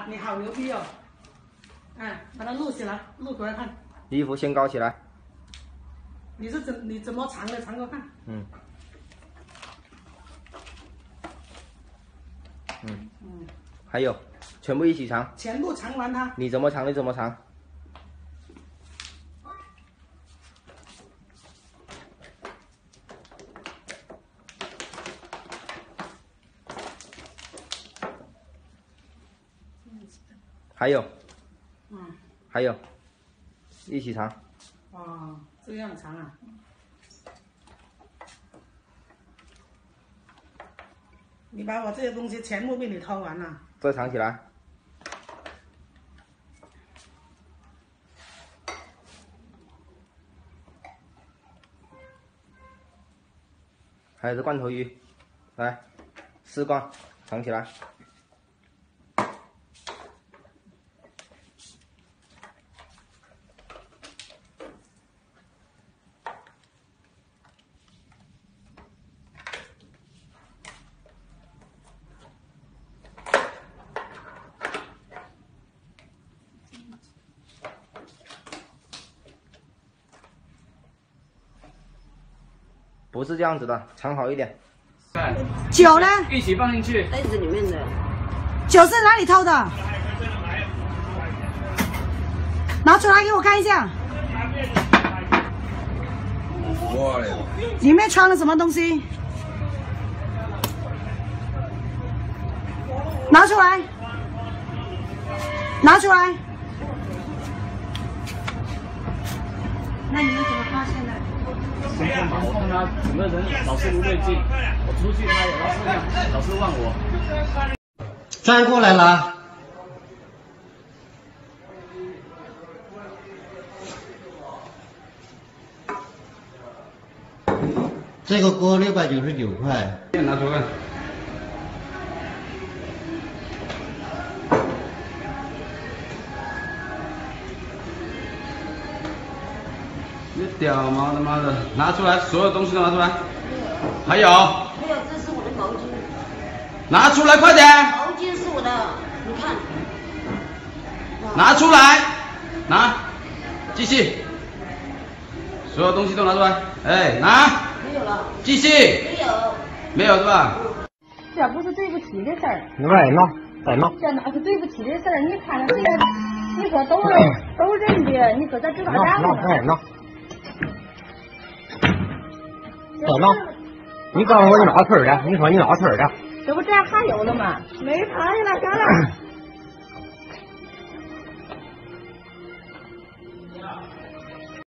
啊，你好牛逼哦！哎，把它录起来，录给我看。衣服先高起来。你是怎你怎么藏的？藏给我看。嗯。嗯嗯。还有，全部一起藏。全部藏完它。你怎么藏？你怎么藏？还有，嗯，还有，一起尝。哦，这样尝啊。你把我这些东西全部被你偷完了。再藏起来。还有这罐头鱼，来，四罐，藏起来。不是这样子的，藏好一点。酒呢？一起放进去。袋子里面的。酒是哪里偷的？拿出来给我看一下。里面穿了什么东西？拿出来。拿出来。那你们怎么发现的？先看吧，我看他整个人老是不对劲，我出去他也老是这样，老是问我。转过来了。这个锅六百九十九块。拿出来。你屌毛？他妈的，拿出来，所有东西都拿出来。还有。没有，这是我的毛巾。拿出来，快点。毛巾是我的，你看。拿出来，拿，继续。所有东西都拿出来，哎，拿。没有了。继续。没有。没有是吧？这不是对不起的事儿。你再闹，再闹。这哪是对不起的事儿？你看这个，你说都是都认的，你说这知道啥呢？闹闹，再闹。等等，你告诉我你哪个村的？你说你哪个村的？这不这还有呢吗？没牌了，干了。